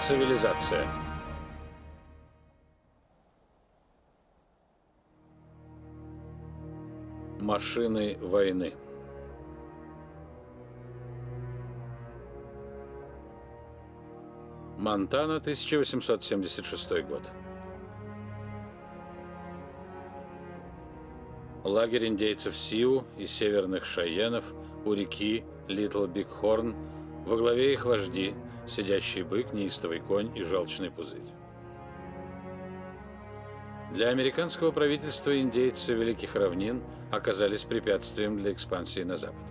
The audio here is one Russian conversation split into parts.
цивилизация. Машины войны. Монтана, 1876 год. Лагерь индейцев Сиу и северных Шайенов у реки Литл Бигхорн, во главе их вожди, сидящий бык, неистовый конь и желчный пузырь. Для американского правительства индейцы Великих Равнин оказались препятствием для экспансии на запад.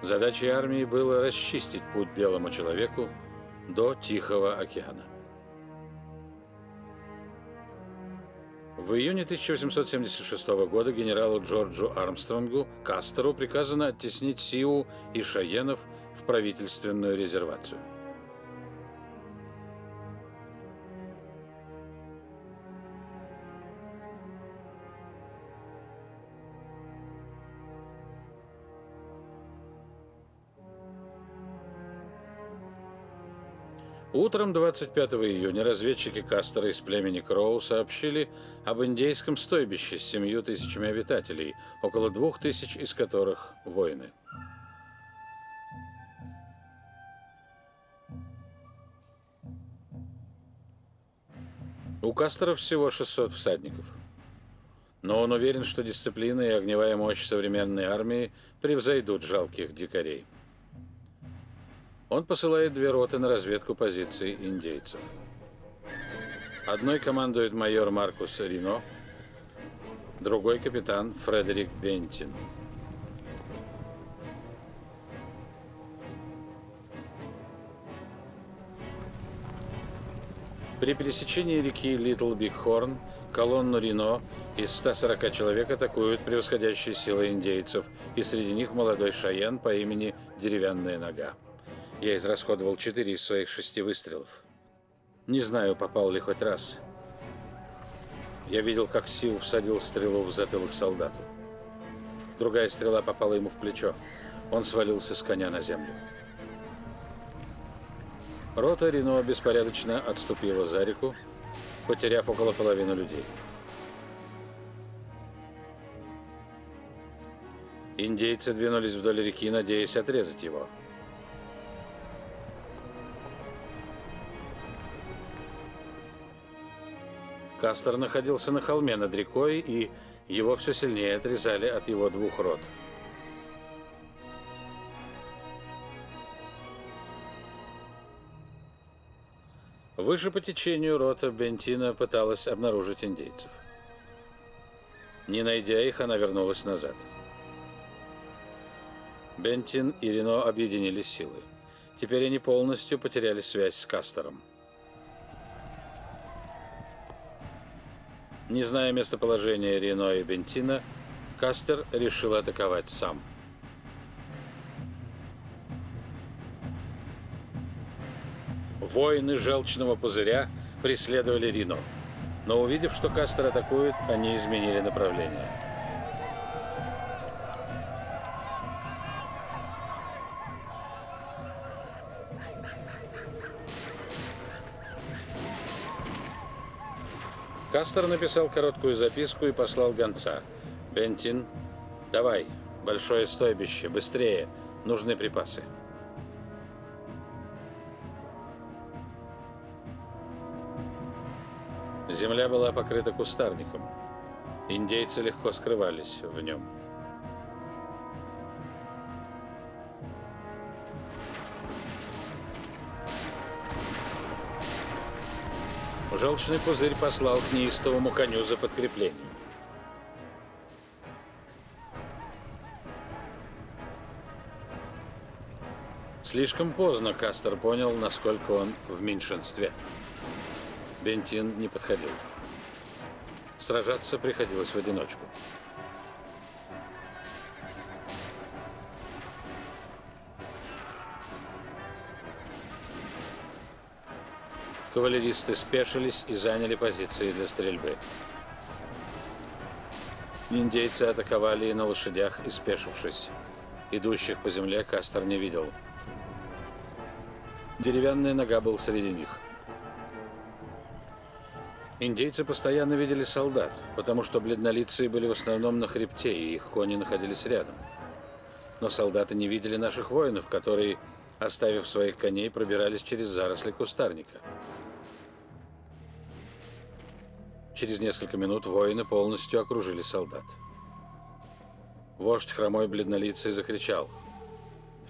Задачей армии было расчистить путь белому человеку до Тихого океана. В июне 1876 года генералу Джорджу Армстронгу Кастеру приказано оттеснить Сиу и Шаенов в правительственную резервацию. Утром 25 июня разведчики Кастера из племени Кроу сообщили об индейском стойбище с семью тысячами обитателей, около двух тысяч из которых воины. У Кастера всего 600 всадников. Но он уверен, что дисциплина и огневая мощь современной армии превзойдут жалких дикарей. Он посылает две роты на разведку позиций индейцев. Одной командует майор Маркус Рино, другой капитан Фредерик Бентин. При пересечении реки Литл Бигхорн колонну Рино из 140 человек атакуют превосходящие силы индейцев, и среди них молодой шаян по имени Деревянная нога. Я израсходовал четыре из своих шести выстрелов. Не знаю, попал ли хоть раз. Я видел, как Сил всадил стрелу в затылок солдату. Другая стрела попала ему в плечо. Он свалился с коня на землю. Рота Рино беспорядочно отступила за реку, потеряв около половины людей. Индейцы двинулись вдоль реки, надеясь отрезать его. Кастер находился на холме над рекой, и его все сильнее отрезали от его двух рот. Выше по течению рота Бентина пыталась обнаружить индейцев. Не найдя их, она вернулась назад. Бентин и Рено объединили силы. Теперь они полностью потеряли связь с Кастером. Не зная местоположения Рено и Бентина, Кастер решил атаковать сам. Воины желчного пузыря преследовали Рино. Но увидев, что Кастер атакует, они изменили направление. Кастер написал короткую записку и послал гонца. «Бентин, давай, большое стойбище, быстрее, нужны припасы». Земля была покрыта кустарником. Индейцы легко скрывались в нем. Желчный пузырь послал к неистовому коню за подкреплением. Слишком поздно Кастер понял, насколько он в меньшинстве. Бентин не подходил. Сражаться приходилось в одиночку. Кавалеристы спешились и заняли позиции для стрельбы. Индейцы атаковали и на лошадях, и спешившись. Идущих по земле Кастер не видел. Деревянная нога был среди них. Индейцы постоянно видели солдат, потому что бледнолицые были в основном на хребте, и их кони находились рядом. Но солдаты не видели наших воинов, которые, оставив своих коней, пробирались через заросли кустарника. Через несколько минут воины полностью окружили солдат. Вождь хромой бледнолицый закричал.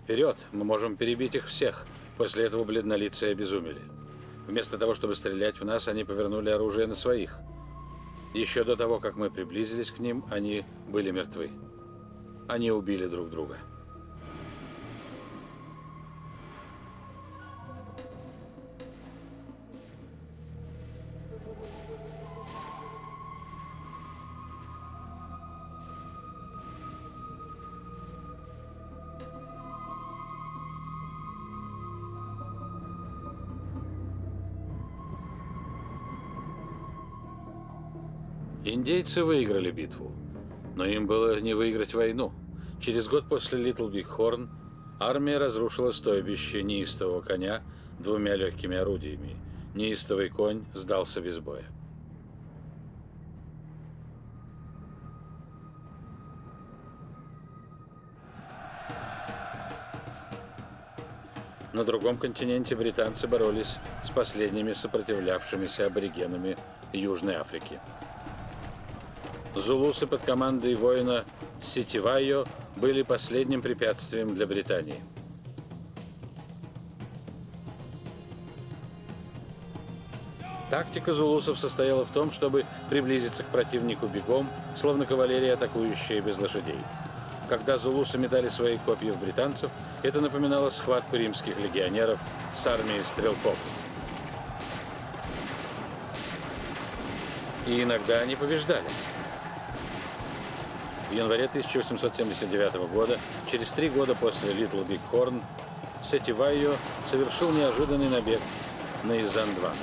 «Вперед! Мы можем перебить их всех!» После этого бледнолицые обезумели. Вместо того, чтобы стрелять в нас, они повернули оружие на своих. Еще до того, как мы приблизились к ним, они были мертвы. Они убили друг друга. Индейцы выиграли битву, но им было не выиграть войну. Через год после Литл Биг Хорн армия разрушила стойбище неистового коня двумя легкими орудиями. Неистовый конь сдался без боя. На другом континенте британцы боролись с последними сопротивлявшимися аборигенами Южной Африки. Зулусы под командой воина Ситивайо были последним препятствием для Британии. Тактика зулусов состояла в том, чтобы приблизиться к противнику бегом, словно кавалерия, атакующая без лошадей. Когда зулусы метали свои копья в британцев, это напоминало схватку римских легионеров с армией стрелков. И иногда они побеждали. В январе 1879 года, через три года после Литл Биг Хорн, Сетивайо совершил неожиданный набег на Изандваны.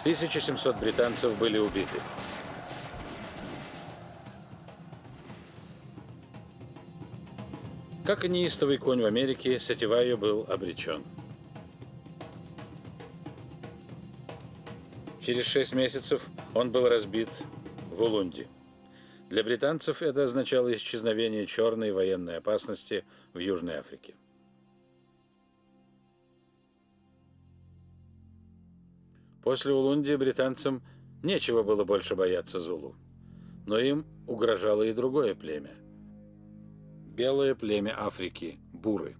1700 британцев были убиты. Как и неистовый конь в Америке, Сетивайо был обречен. Через шесть месяцев он был разбит в. Для британцев это означало исчезновение черной военной опасности в Южной Африке. После Улунди британцам нечего было больше бояться Зулу. Но им угрожало и другое племя. Белое племя Африки – буры –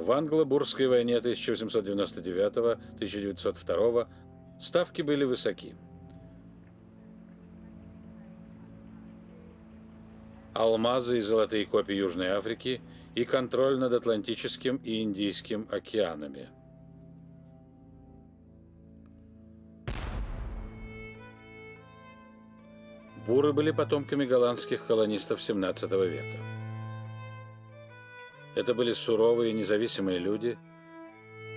В англо-бурской войне 1899-1902 ставки были высоки. Алмазы и золотые копии Южной Африки и контроль над Атлантическим и Индийским океанами. Буры были потомками голландских колонистов XVII века. Это были суровые независимые люди,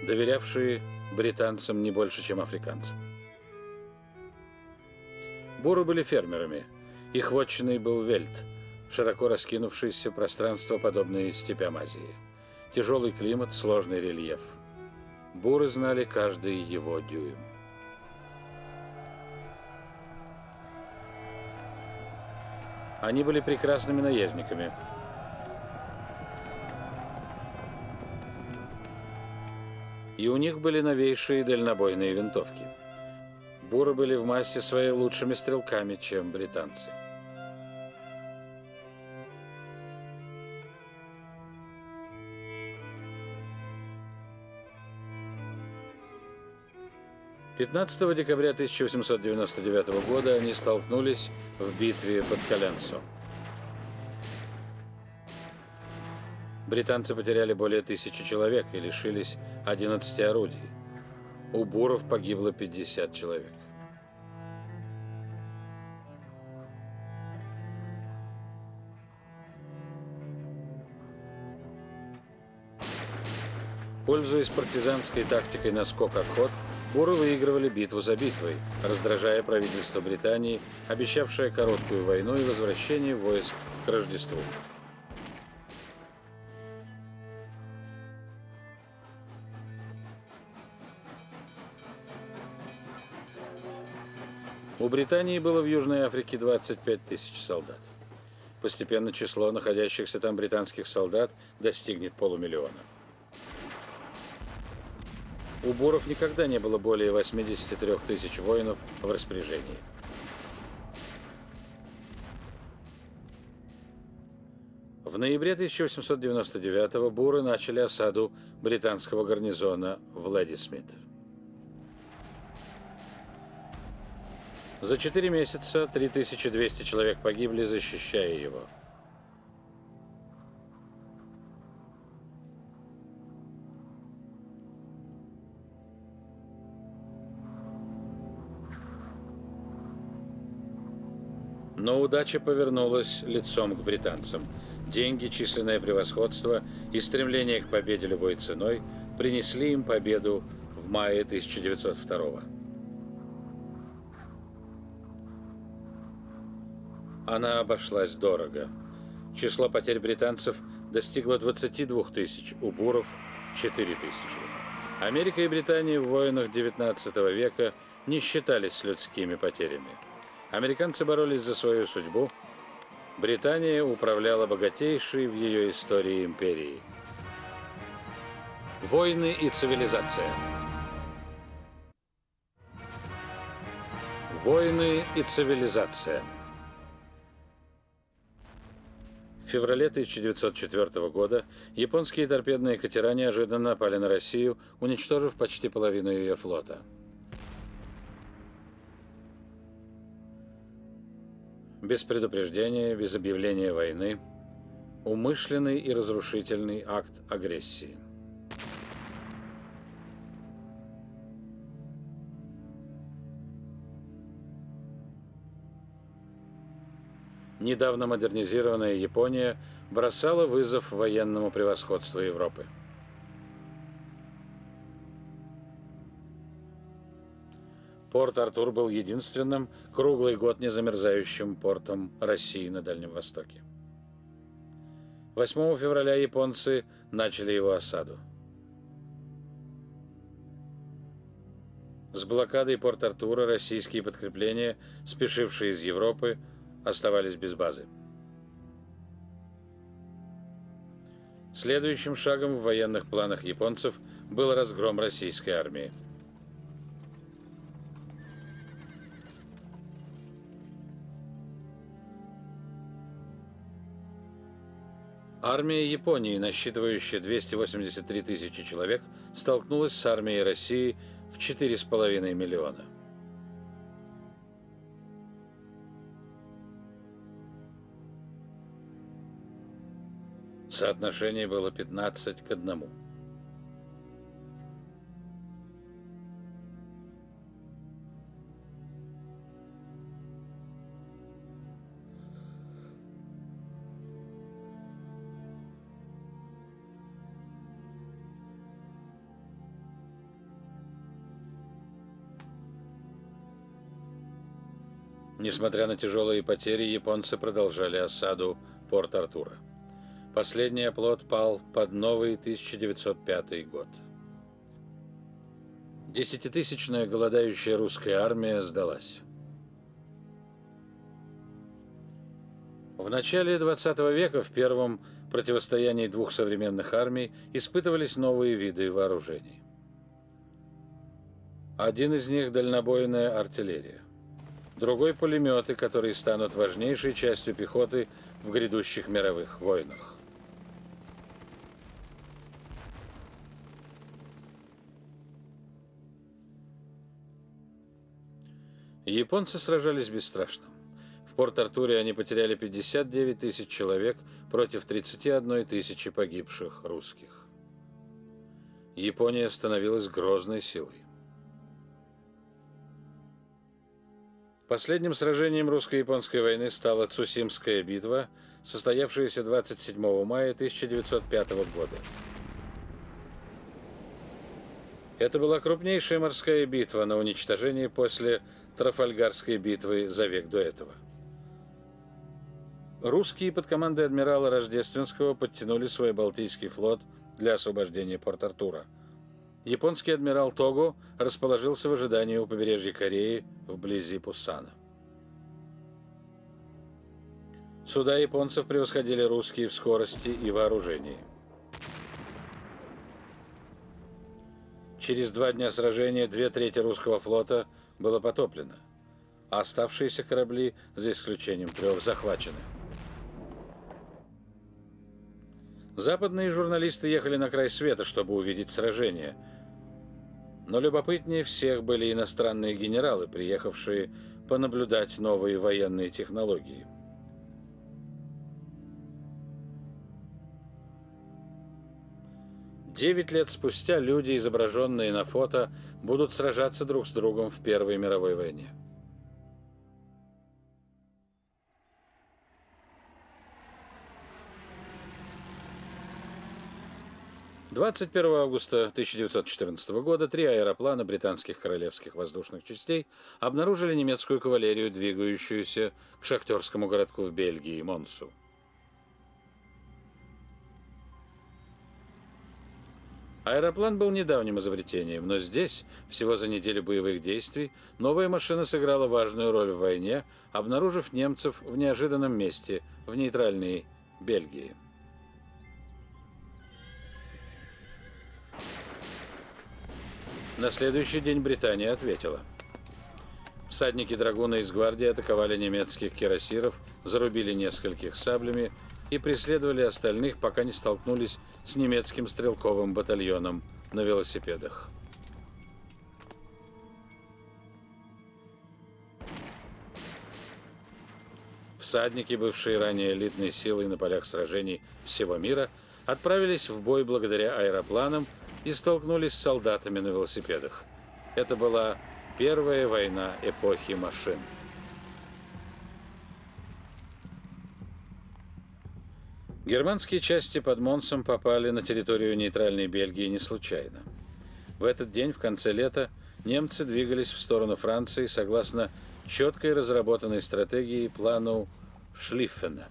доверявшие британцам не больше, чем африканцам. Буры были фермерами. Их вотчиной был вельт, широко раскинувшееся пространство, подобное степям Азии. Тяжелый климат, сложный рельеф. Буры знали каждый его дюйм. Они были прекрасными наездниками – и у них были новейшие дальнобойные винтовки. Буры были в массе своей лучшими стрелками, чем британцы. Пятнадцатого декабря 1899 года они столкнулись в битве под Коленсо. Британцы потеряли более тысячи человек и лишились 11 орудий. У буров погибло 50 человек. Пользуясь партизанской тактикой наскок-обход, буры выигрывали битву за битвой, раздражая правительство Британии, обещавшее короткую войну и возвращение войск к Рождеству. У Британии было в Южной Африке 25 тысяч солдат. Постепенно число находящихся там британских солдат достигнет полумиллиона. У буров никогда не было более 83 тысяч воинов в распоряжении. В ноябре 1899 буры начали осаду британского гарнизона в Лэдисмит. За четыре месяца 3200 человек погибли, защищая его. Но удача повернулась лицом к британцам. Деньги, численное превосходство и стремление к победе любой ценой принесли им победу в мае 1902 года. Она обошлась дорого. Число потерь британцев достигло 22 тысяч, у буров – 4 тысячи. Америка и Британия в войнах XIX века не считались людскими потерями. Американцы боролись за свою судьбу. Британия управляла богатейшей в ее истории империей. Войны и цивилизация. Войны и цивилизация. Феврале 1904 года японские торпедные катера неожиданно напали на Россию, уничтожив почти половину ее флота. Без предупреждения, без объявления войны, умышленный и разрушительный акт агрессии. Недавно модернизированная Япония бросала вызов военному превосходству Европы. Порт Артур был единственным круглый год незамерзающим портом России на Дальнем Востоке. 8 февраля японцы начали его осаду. С блокадой Порт-Артура российские подкрепления, спешившие из Европы, оставались без базы. Следующим шагом в военных планах японцев был разгром российской армии. Армия Японии, насчитывающая 283 тысячи человек, столкнулась с армией России в 4,5 миллиона. Соотношение было 15 к 1. Несмотря на тяжелые потери, японцы продолжали осаду Порт-Артура. Последний оплот пал под новый 1905 год. Десятитысячная голодающая русская армия сдалась. В начале XX века в первом противостоянии двух современных армий испытывались новые виды вооружений. Один из них – дальнобойная артиллерия. Другой – пулеметы, которые станут важнейшей частью пехоты в грядущих мировых войнах. Японцы сражались бесстрашно. В Порт-Артуре они потеряли 59 тысяч человек против 31 тысячи погибших русских. Япония становилась грозной силой. Последним сражением русско-японской войны стала Цусимская битва, состоявшаяся 27 мая 1905 года. Это была крупнейшая морская битва на уничтожение после Трафальгарской битвы за век до этого. Русские под командой адмирала Рождественского подтянули свой Балтийский флот для освобождения Порт-Артура. Японский адмирал Того расположился в ожидании у побережья Кореи вблизи Пуссана. Суда японцев превосходили русские в скорости и вооружении. Через два дня сражения две трети русского флота было потоплено, а оставшиеся корабли, за исключением трех, захвачены. Западные журналисты ехали на край света, чтобы увидеть сражение. Но любопытнее всех были иностранные генералы, приехавшие понаблюдать новые военные технологии. Девять лет спустя люди, изображенные на фото, будут сражаться друг с другом в Первой мировой войне. 21 августа 1914 года три аэроплана британских королевских воздушных частей обнаружили немецкую кавалерию, двигающуюся к шахтерскому городку в Бельгии, Монсу. Аэроплан был недавним изобретением, но здесь, всего за неделю боевых действий, новая машина сыграла важную роль в войне, обнаружив немцев в неожиданном месте, в нейтральной Бельгии. На следующий день Британия ответила. Всадники драгуна из гвардии атаковали немецких кирасиров, зарубили нескольких саблями и преследовали остальных, пока не столкнулись с немецким стрелковым батальоном на велосипедах. Всадники, бывшие ранее элитной силой на полях сражений всего мира, отправились в бой благодаря аэропланам и столкнулись с солдатами на велосипедах. Это была первая война эпохи машин. Германские части под Монсом попали на территорию нейтральной Бельгии не случайно. В этот день, в конце лета, немцы двигались в сторону Франции согласно четкой разработанной стратегии плану Шлиффена.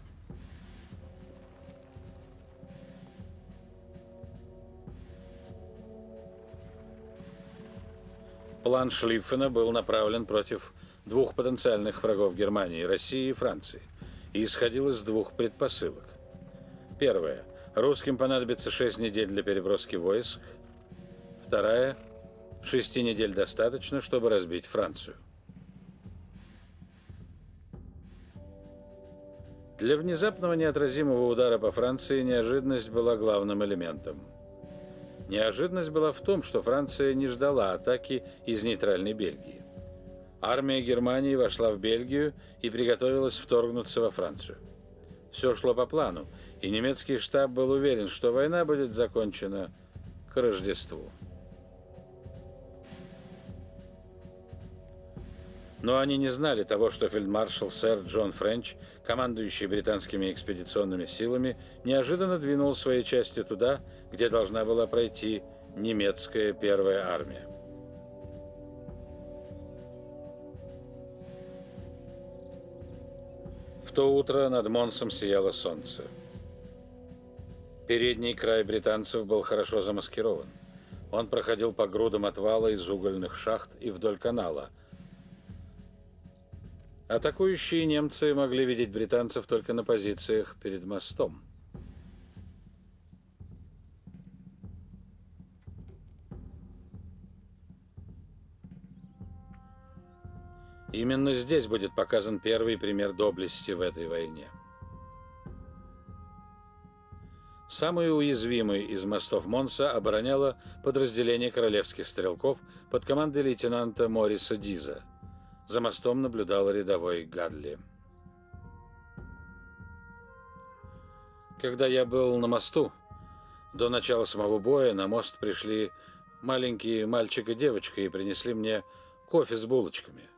План Шлиффена был направлен против двух потенциальных врагов Германии – России и Франции, и исходил из двух предпосылок. Первая. Русским понадобится 6 недель для переброски войск. Вторая. Шести недель достаточно, чтобы разбить Францию. Для внезапного неотразимого удара по Франции неожиданность была главным элементом. Неожиданность была в том, что Франция не ждала атаки из нейтральной Бельгии. Армия Германии вошла в Бельгию и приготовилась вторгнуться во Францию. Все шло по плану, и немецкий штаб был уверен, что война будет закончена к Рождеству. Но они не знали того, что фельдмаршал сэр Джон Френч, командующий британскими экспедиционными силами, неожиданно двинул свои части туда, где должна была пройти немецкая первая армия. То утро над Монсом сияло солнце. Передний край британцев был хорошо замаскирован. Он проходил по грудам отвала из угольных шахт и вдоль канала. Атакующие немцы могли видеть британцев только на позициях перед мостом. Именно здесь будет показан первый пример доблести в этой войне. Самый уязвимый из мостов Монса обороняло подразделение королевских стрелков под командой лейтенанта Мориса Диза. За мостом наблюдал рядовой Гадли. Когда я был на мосту, до начала самого боя на мост пришли маленький мальчик и девочка и принесли мне кофе с булочками.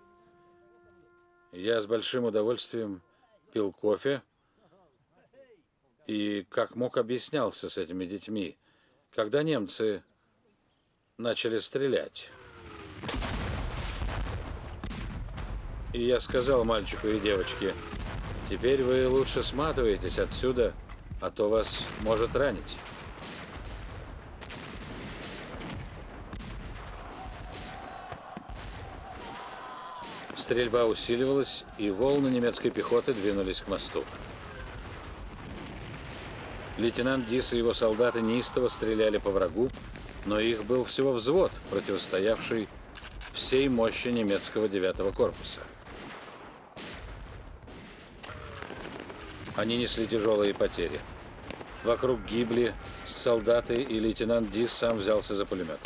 Я с большим удовольствием пил кофе, и как мог объяснялся с этими детьми, когда немцы начали стрелять. И я сказал мальчику и девочке, теперь вы лучше сматываетесь отсюда, а то вас может ранить. Стрельба усиливалась, и волны немецкой пехоты двинулись к мосту. Лейтенант Дис и его солдаты неистово стреляли по врагу, но их был всего взвод, противостоявший всей мощи немецкого 9-го корпуса. Они несли тяжелые потери. Вокруг гибли солдаты, и лейтенант Дис сам взялся за пулемет.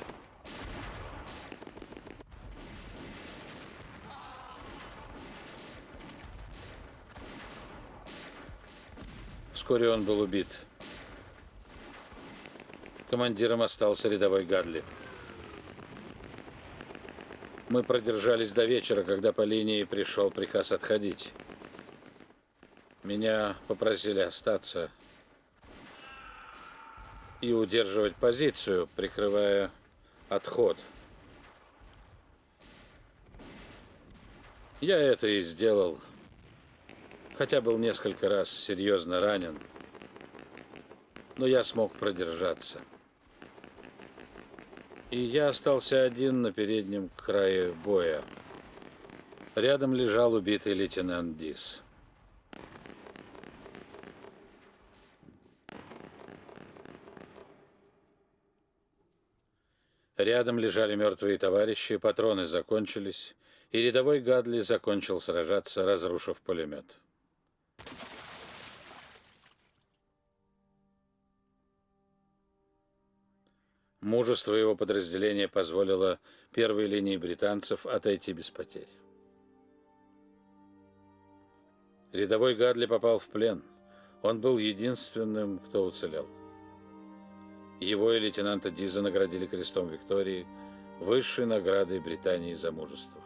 Вскоре он был убит. Командиром остался рядовой Гадли. Мы продержались до вечера, когда по линии пришел приказ отходить. Меня попросили остаться и удерживать позицию, прикрывая отход. Я это и сделал хотя был несколько раз серьезно ранен, но я смог продержаться. И я остался один на переднем крае боя. Рядом лежал убитый лейтенант Дис. Рядом лежали мертвые товарищи, патроны закончились, и рядовой Гадли закончил сражаться, разрушив пулемет. Мужество его подразделения позволило первой линии британцев отойти без потерь. Рядовой Гадли попал в плен. Он был единственным, кто уцелел. Его и лейтенанта Диза наградили крестом Виктории, высшей наградой Британии за мужество.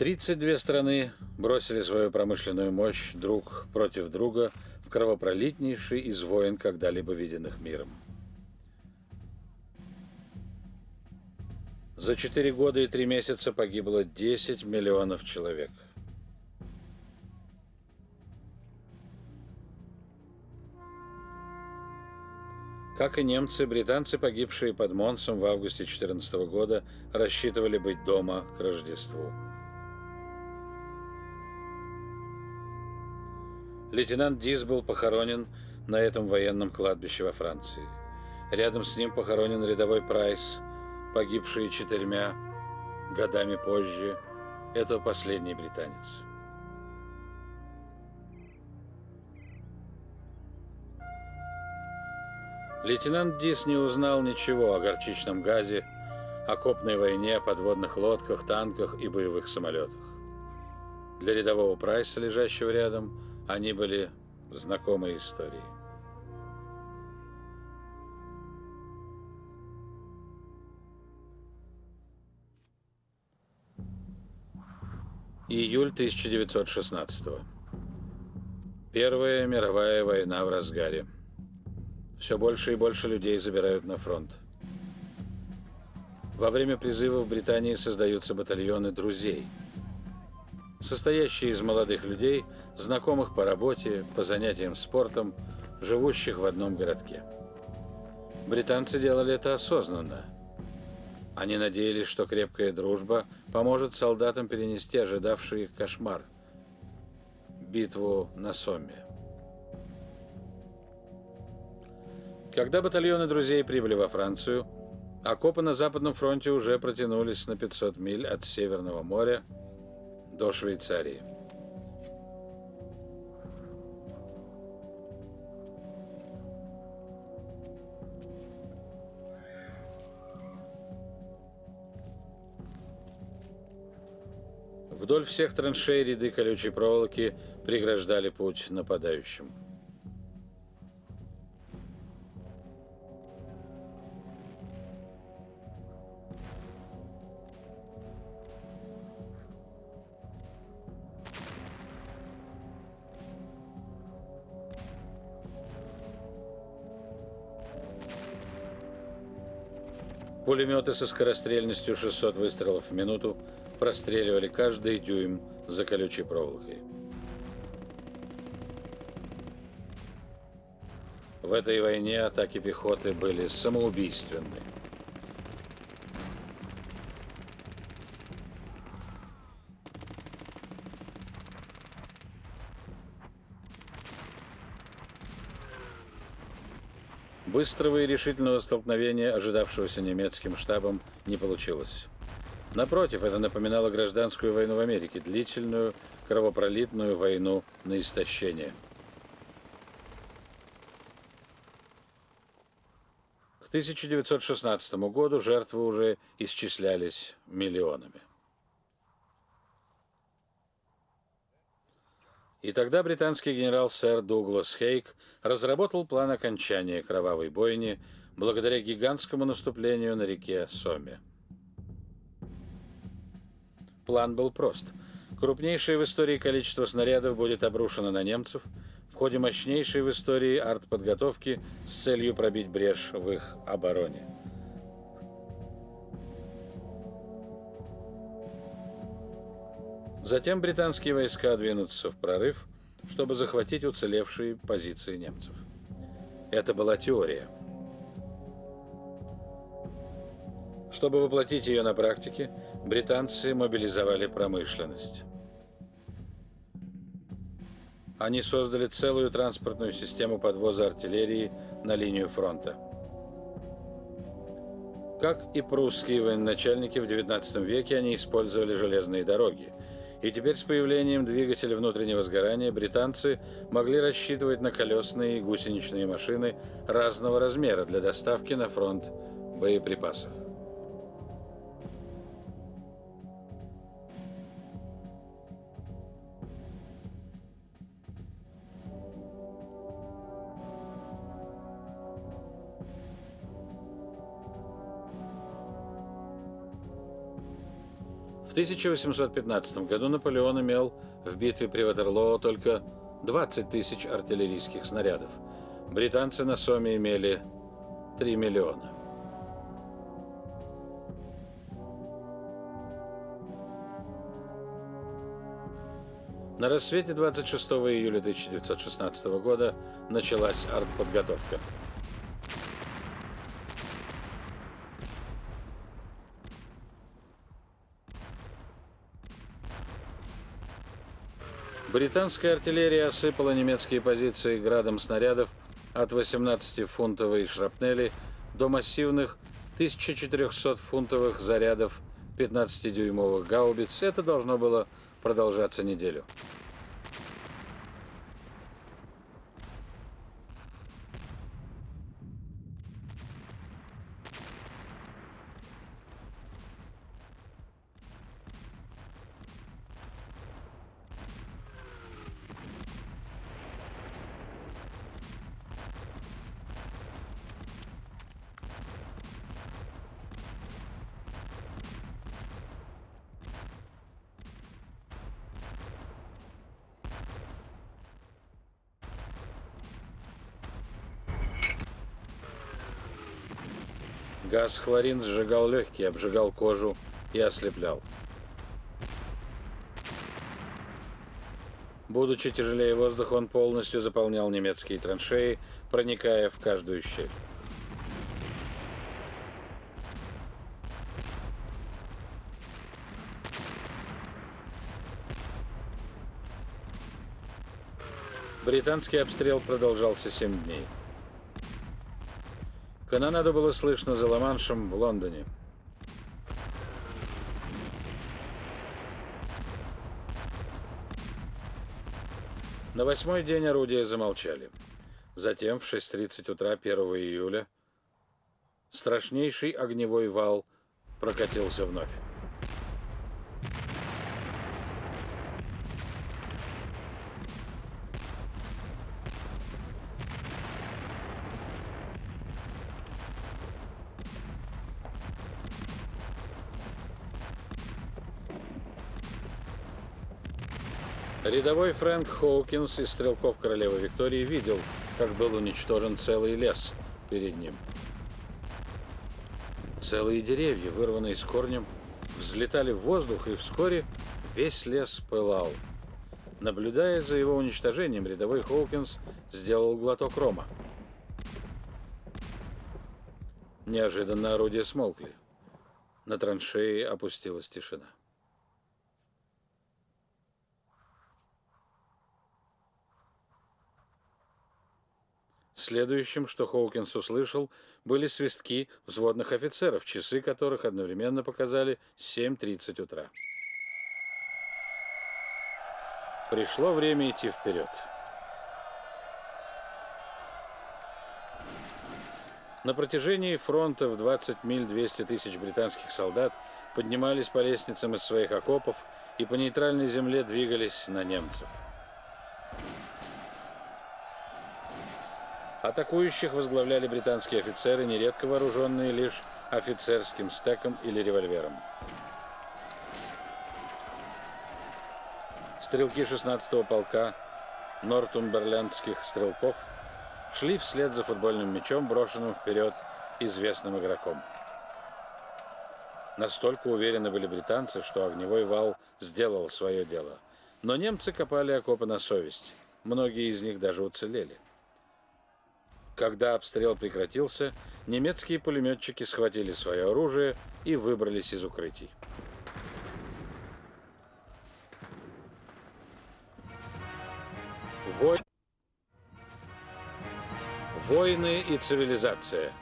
32 страны бросили свою промышленную мощь друг против друга в кровопролитнейший из войн, когда-либо виденных миром. За 4 года и 3 месяца погибло 10 миллионов человек. Как и немцы, британцы, погибшие под Монсом в августе 2014 года, рассчитывали быть дома к Рождеству. Лейтенант Диз был похоронен на этом военном кладбище во Франции. Рядом с ним похоронен рядовой Прайс, погибший четырьмя годами позже. Это последний британец. Лейтенант Дис не узнал ничего о горчичном газе, окопной войне, подводных лодках, танках и боевых самолетах. Для рядового Прайса, лежащего рядом, они были знакомой историей. Июль 1916 -го. Первая мировая война в разгаре. Все больше и больше людей забирают на фронт. Во время призыва в Британии создаются батальоны друзей – состоящие из молодых людей, знакомых по работе, по занятиям спортом, живущих в одном городке. Британцы делали это осознанно. Они надеялись, что крепкая дружба поможет солдатам перенести ожидавший их кошмар – битву на Сомме. Когда батальоны друзей прибыли во Францию, окопы на Западном фронте уже протянулись на 500 миль от Северного моря – до Швейцарии. Вдоль всех траншей ряды колючей проволоки преграждали путь нападающим. Пулеметы со скорострельностью 600 выстрелов в минуту простреливали каждый дюйм за колючей проволокой. В этой войне атаки пехоты были самоубийственны. Быстрого и решительного столкновения, ожидавшегося немецким штабом, не получилось. Напротив, это напоминало гражданскую войну в Америке, длительную, кровопролитную войну на истощение. К 1916 году жертвы уже исчислялись миллионами. И тогда британский генерал сэр Дуглас Хейк разработал план окончания кровавой бойни благодаря гигантскому наступлению на реке Соме. План был прост. Крупнейшее в истории количество снарядов будет обрушено на немцев в ходе мощнейшей в истории артподготовки с целью пробить брешь в их обороне. Затем британские войска двинутся в прорыв, чтобы захватить уцелевшие позиции немцев. Это была теория. Чтобы воплотить ее на практике, британцы мобилизовали промышленность. Они создали целую транспортную систему подвоза артиллерии на линию фронта. Как и прусские военачальники в XIX веке, они использовали железные дороги – и теперь с появлением двигателя внутреннего сгорания британцы могли рассчитывать на колесные и гусеничные машины разного размера для доставки на фронт боеприпасов. В 1815 году Наполеон имел в битве при Ватерлоо только 20 тысяч артиллерийских снарядов. Британцы на Соме имели 3 миллиона. На рассвете 26 июля 1916 года началась артподготовка. Британская артиллерия осыпала немецкие позиции градом снарядов от 18-фунтовой шрапнели до массивных 1400-фунтовых зарядов 15-дюймовых гаубиц. Это должно было продолжаться неделю. Газ хлорин сжигал легкие, обжигал кожу и ослеплял. Будучи тяжелее воздуха, он полностью заполнял немецкие траншеи, проникая в каждую щель. Британский обстрел продолжался 7 дней. Канонаду было слышно за Ла-Маншем в Лондоне. На восьмой день орудия замолчали. Затем в 6.30 утра 1 июля страшнейший огневой вал прокатился вновь. Рядовой Фрэнк Хоукинс из стрелков королевы Виктории видел, как был уничтожен целый лес перед ним. Целые деревья, вырванные с корнем, взлетали в воздух, и вскоре весь лес пылал. Наблюдая за его уничтожением, рядовой Хоукинс сделал глоток рома. Неожиданно орудия смолкли. На траншеи опустилась тишина. Следующим, что Хоукинс услышал, были свистки взводных офицеров, часы которых одновременно показали 7.30 утра. Пришло время идти вперед. На протяжении фронта в 20 миль 200 тысяч британских солдат поднимались по лестницам из своих окопов и по нейтральной земле двигались на немцев. Атакующих возглавляли британские офицеры, нередко вооруженные лишь офицерским стеком или револьвером. Стрелки 16-го полка нортумберлендских стрелков шли вслед за футбольным мячом, брошенным вперед известным игроком. Настолько уверены были британцы, что огневой вал сделал свое дело. Но немцы копали окопы на совесть. Многие из них даже уцелели. Когда обстрел прекратился, немецкие пулеметчики схватили свое оружие и выбрались из укрытий. Вой... Войны и цивилизация.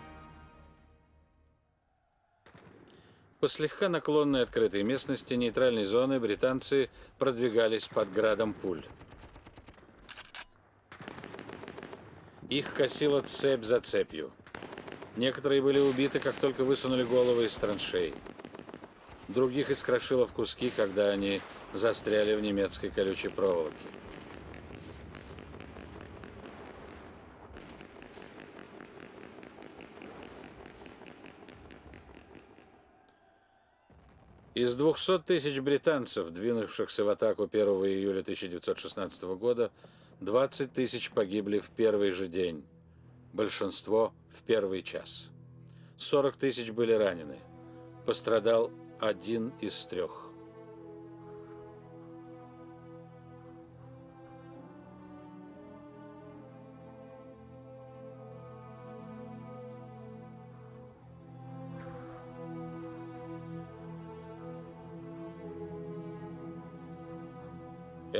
По слегка наклонной открытой местности нейтральной зоны британцы продвигались под градом пуль. Их косила цепь за цепью. Некоторые были убиты, как только высунули головы из траншей. Других искрошило в куски, когда они застряли в немецкой колючей проволоке. Из 200 тысяч британцев, двинувшихся в атаку 1 июля 1916 года, 20 тысяч погибли в первый же день, большинство в первый час. 40 тысяч были ранены. Пострадал один из трех.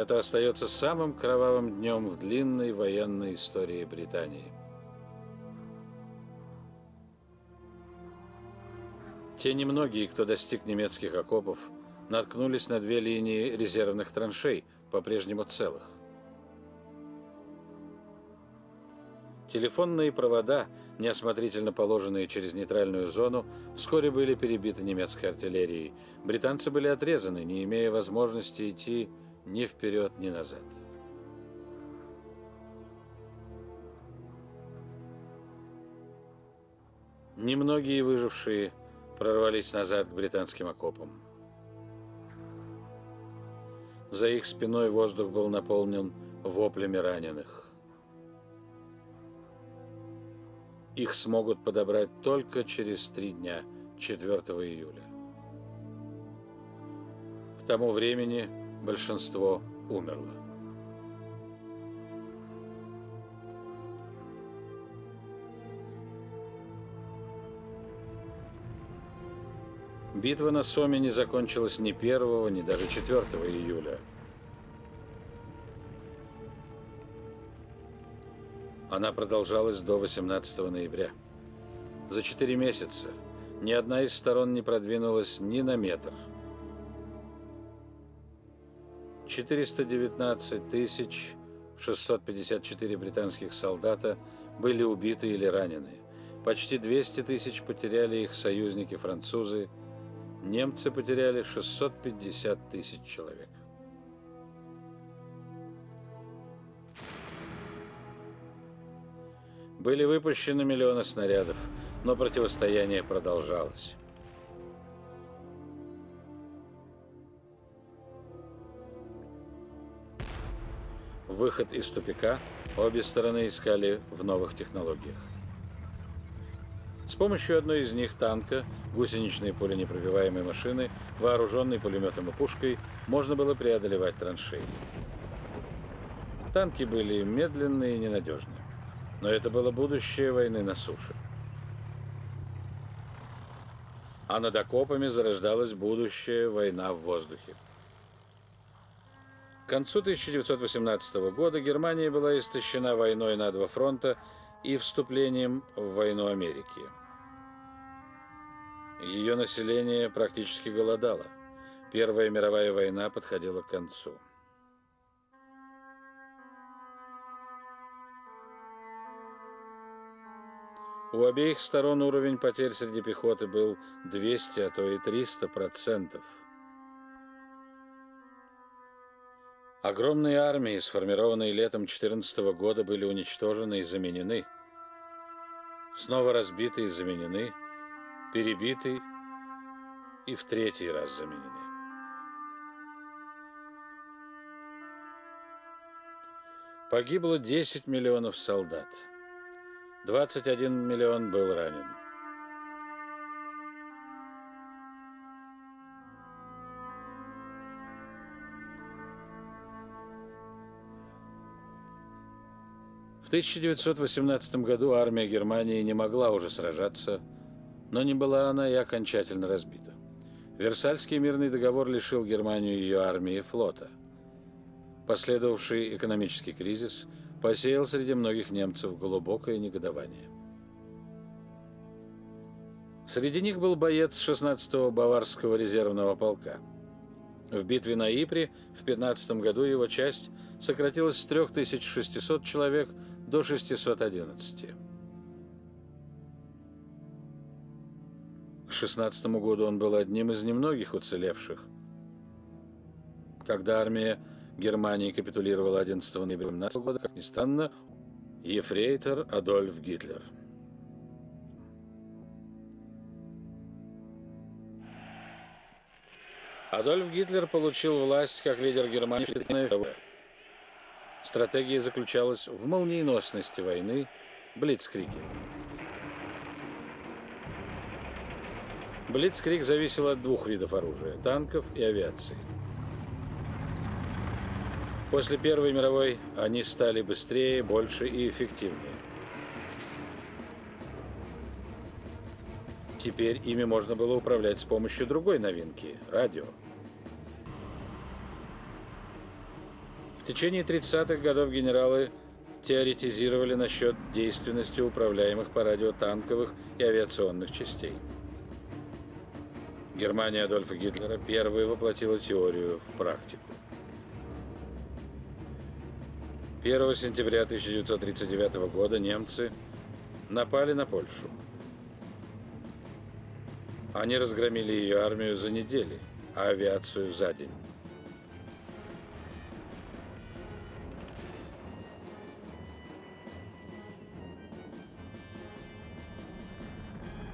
Это остается самым кровавым днем в длинной военной истории Британии. Те немногие, кто достиг немецких окопов, наткнулись на две линии резервных траншей, по-прежнему целых. Телефонные провода, неосмотрительно положенные через нейтральную зону, вскоре были перебиты немецкой артиллерией. Британцы были отрезаны, не имея возможности идти ни вперед, ни назад. Немногие выжившие прорвались назад к британским окопам. За их спиной воздух был наполнен воплями раненых. Их смогут подобрать только через три дня, 4 июля. К тому времени большинство умерло. Битва на Соме не закончилась ни 1, ни даже 4 июля. Она продолжалась до 18 ноября. За четыре месяца ни одна из сторон не продвинулась ни на метр – 419 тысяч 654 британских солдата были убиты или ранены. Почти 200 тысяч потеряли их союзники-французы. Немцы потеряли 650 тысяч человек. Были выпущены миллионы снарядов, но противостояние продолжалось. Выход из тупика обе стороны искали в новых технологиях. С помощью одной из них танка, гусеничной пуленепробиваемой машины, вооруженной пулеметом и пушкой, можно было преодолевать траншеи. Танки были медленные и ненадежные. Но это было будущее войны на суше. А над окопами зарождалась будущая война в воздухе. К концу 1918 года Германия была истощена войной на два фронта и вступлением в войну Америки. Ее население практически голодало. Первая мировая война подходила к концу. У обеих сторон уровень потерь среди пехоты был 200, а то и 300 процентов. Огромные армии, сформированные летом 14 года, были уничтожены и заменены. Снова разбиты и заменены, перебиты и в третий раз заменены. Погибло 10 миллионов солдат. 21 миллион был ранен. В 1918 году армия Германии не могла уже сражаться, но не была она и окончательно разбита. Версальский мирный договор лишил Германию ее армии и флота. Последовавший экономический кризис – посеял среди многих немцев глубокое негодование. Среди них был боец 16-го Баварского резервного полка. В битве на Ипре в 15 году его часть сократилась с 3600 человек до 611. К 16 году он был одним из немногих уцелевших. Когда армия Германия капитулировала 11 ноября 19 года, как ни странно, ефрейтор Адольф Гитлер. Адольф Гитлер получил власть как лидер Германии Стратегия заключалась в молниеносности войны, Блицкриге. Блицкриг зависел от двух видов оружия – танков и авиации. После Первой мировой они стали быстрее, больше и эффективнее. Теперь ими можно было управлять с помощью другой новинки – радио. В течение 30-х годов генералы теоретизировали насчет действенности управляемых по радио танковых и авиационных частей. Германия Адольфа Гитлера первой воплотила теорию в практику. 1 сентября 1939 года немцы напали на Польшу. Они разгромили ее армию за недели, а авиацию за день.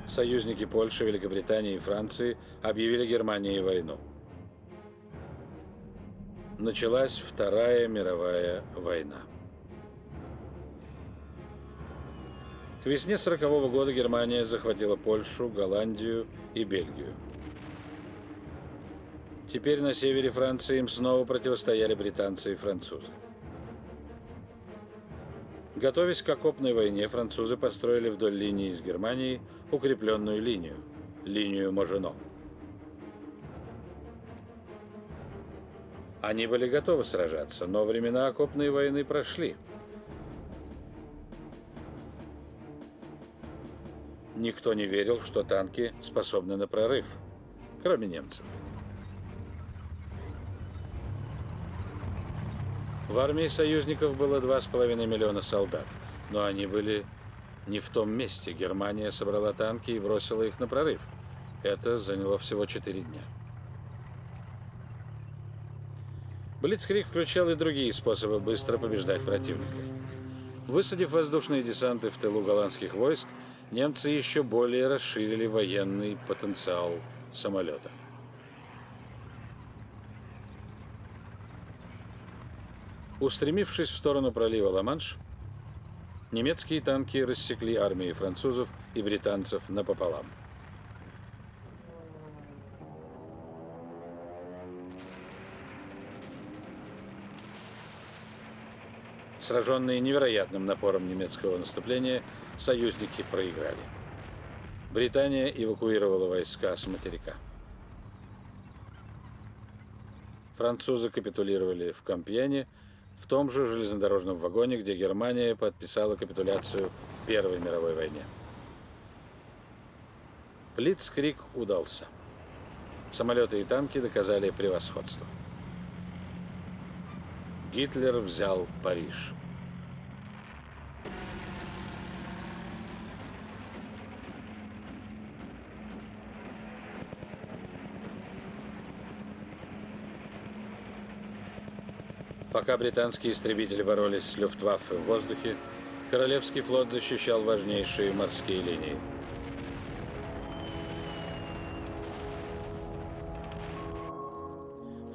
Союзники Польши, Великобритании и Франции объявили Германии войну началась Вторая мировая война. К весне 40 -го года Германия захватила Польшу, Голландию и Бельгию. Теперь на севере Франции им снова противостояли британцы и французы. Готовясь к окопной войне, французы построили вдоль линии с Германией укрепленную линию – линию Мажино. Они были готовы сражаться, но времена окопной войны прошли. Никто не верил, что танки способны на прорыв, кроме немцев. В армии союзников было 2,5 миллиона солдат, но они были не в том месте. Германия собрала танки и бросила их на прорыв. Это заняло всего 4 дня. Блицкрик включал и другие способы быстро побеждать противника. Высадив воздушные десанты в тылу голландских войск, немцы еще более расширили военный потенциал самолета. Устремившись в сторону пролива Ла-Манш, немецкие танки рассекли армии французов и британцев напополам. Сраженные невероятным напором немецкого наступления, союзники проиграли. Британия эвакуировала войска с материка. Французы капитулировали в Кампьене, в том же железнодорожном вагоне, где Германия подписала капитуляцию в Первой мировой войне. Блицкрик удался. Самолеты и танки доказали превосходство. Гитлер взял Париж. Пока британские истребители боролись с Люфтваффе в воздухе, Королевский флот защищал важнейшие морские линии.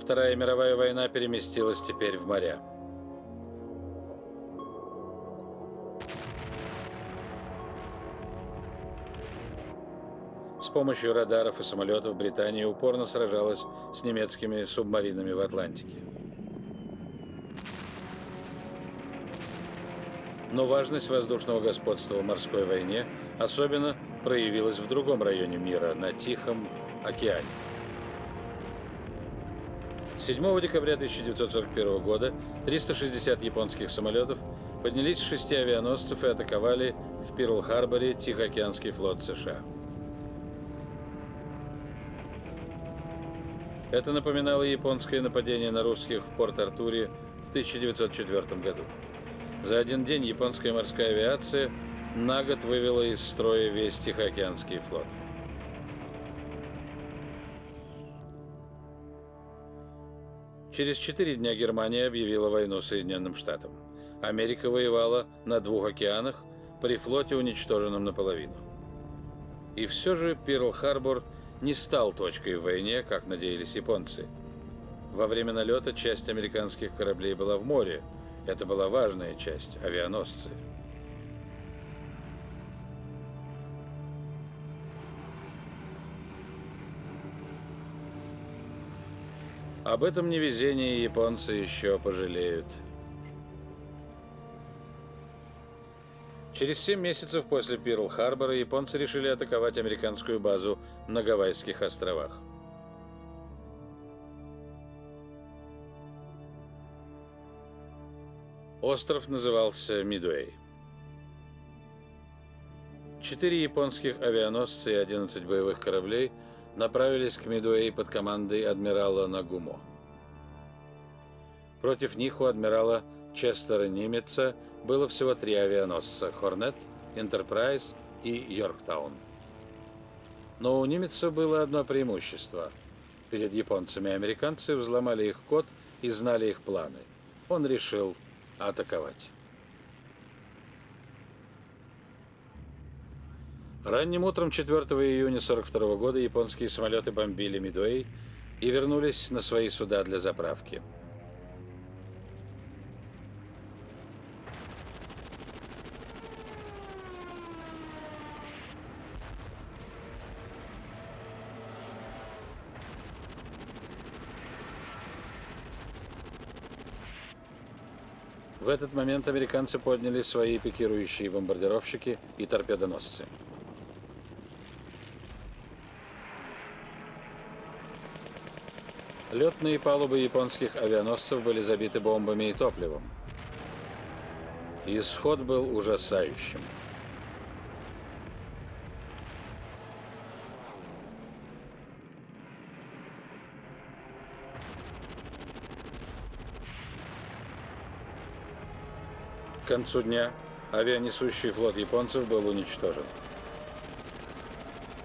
Вторая мировая война переместилась теперь в моря. С помощью радаров и самолетов Британия упорно сражалась с немецкими субмаринами в Атлантике. Но важность воздушного господства в морской войне особенно проявилась в другом районе мира, на Тихом океане. 7 декабря 1941 года 360 японских самолетов поднялись с шести авианосцев и атаковали в Перл-Харборе Тихоокеанский флот США. Это напоминало японское нападение на русских в Порт-Артуре в 1904 году. За один день японская морская авиация на год вывела из строя весь Тихоокеанский флот. Через четыре дня Германия объявила войну Соединенным Штатам. Америка воевала на двух океанах при флоте, уничтоженном наполовину. И все же Перл-Харбор не стал точкой в войне, как надеялись японцы. Во время налета часть американских кораблей была в море – это была важная часть авианосцы. Об этом невезении японцы еще пожалеют. Через семь месяцев после Перл-Харбора японцы решили атаковать американскую базу на Гавайских островах. Остров назывался Мидуэй. Четыре японских авианосца и 11 боевых кораблей направились к Мидуэй под командой адмирала Нагумо. Против них у адмирала Честера Нимеца было всего три авианосца – «Хорнет», «Энтерпрайз» и «Йорктаун». Но у Нимеца было одно преимущество. Перед японцами американцы взломали их код и знали их планы. Он решил – атаковать. Ранним утром 4 июня 42 года японские самолеты бомбили Мидуэй и вернулись на свои суда для заправки. В этот момент американцы подняли свои пикирующие бомбардировщики и торпедоносцы. Летные палубы японских авианосцев были забиты бомбами и топливом. Исход был ужасающим. Концу дня авианесущий флот японцев был уничтожен.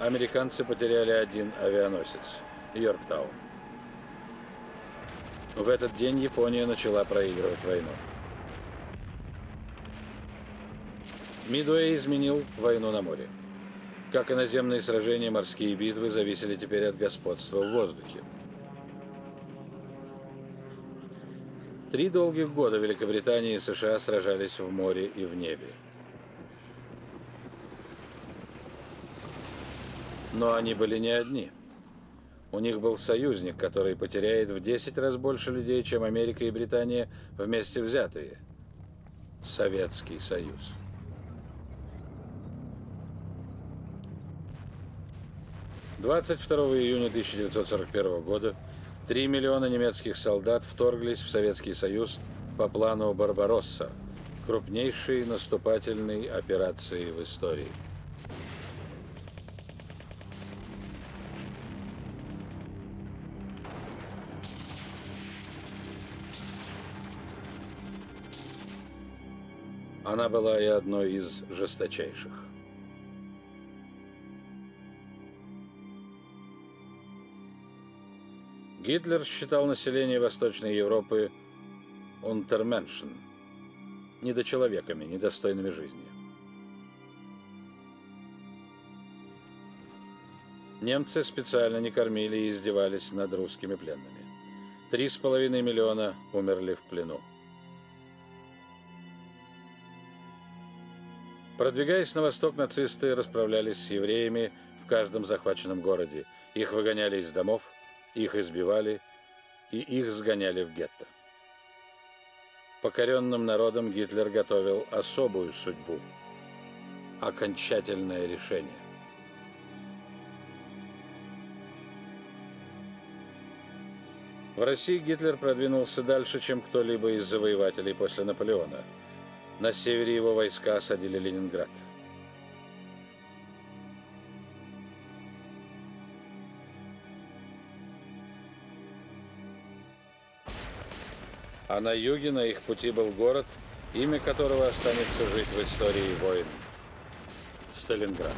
Американцы потеряли один авианосец – Йорктаун. В этот день Япония начала проигрывать войну. Мидуэй изменил войну на море. Как и наземные сражения, морские битвы зависели теперь от господства в воздухе. Три долгих года Великобритания и США сражались в море и в небе. Но они были не одни. У них был союзник, который потеряет в 10 раз больше людей, чем Америка и Британия вместе взятые. Советский Союз. «22 июня 1941 года» 3 миллиона немецких солдат вторглись в Советский Союз по плану «Барбаросса», крупнейшей наступательной операции в истории. Она была и одной из жесточайших. Гитлер считал население Восточной Европы «унтерменшен» – недочеловеками, недостойными жизни. Немцы специально не кормили и издевались над русскими пленными. Три с половиной миллиона умерли в плену. Продвигаясь на восток, нацисты расправлялись с евреями в каждом захваченном городе. Их выгоняли из домов, их избивали и их сгоняли в гетто. Покоренным народам Гитлер готовил особую судьбу – окончательное решение. В России Гитлер продвинулся дальше, чем кто-либо из завоевателей после Наполеона. На севере его войска осадили Ленинград – а на юге на их пути был город, имя которого останется жить в истории войн – Сталинград.